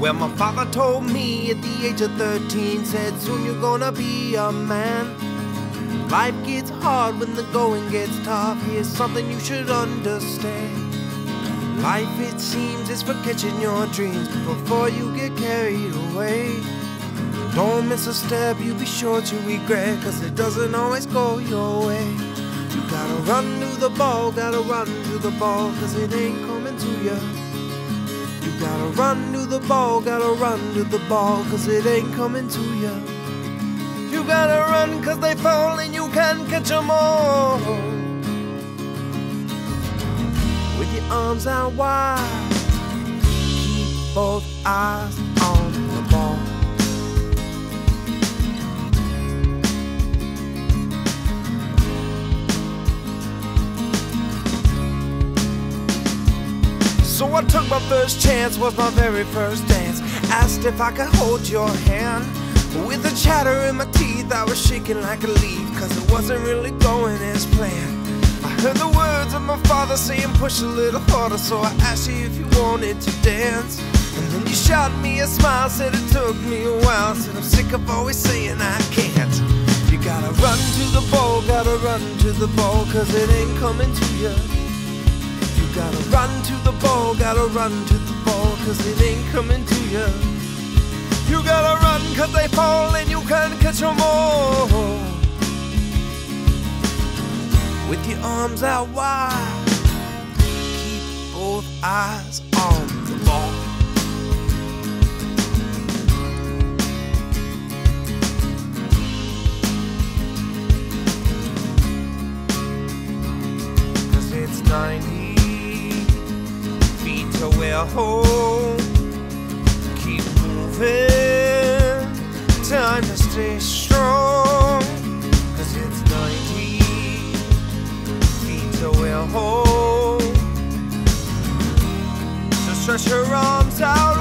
Well, my father told me at the age of 13, said soon you're gonna be a man. Life gets hard when the going gets tough. Here's something you should understand. Life, it seems, is for catching your dreams before you get carried away. Don't miss a step, you'll be sure to regret, cause it doesn't always go your way. You gotta run to the ball, gotta run to the ball, cause it ain't coming to you. Gotta run to the ball, gotta run to the ball, cause it ain't coming to you. You gotta run cause they fall and you can't catch them all. With your arms out wide, keep both eyes So I took my first chance, was my very first dance. Asked if I could hold your hand. With a chatter in my teeth, I was shaking like a leaf, cause it wasn't really going as planned. I heard the words of my father saying, push a little harder, so I asked you if you wanted to dance. And then you shot me a smile, said it took me a while, said I'm sick of always saying I can't. You gotta run to the ball, gotta run to the ball, cause it ain't coming to you. Gotta run to the ball, gotta run to the ball, cause it ain't coming to you. You gotta run cause they fall and you can't catch them all. With your arms out wide, keep both eyes on the ball. Cause it's 90 to we're home. Keep moving, time to stay strong. Cause it's 90 feet we're home. So stretch your arms out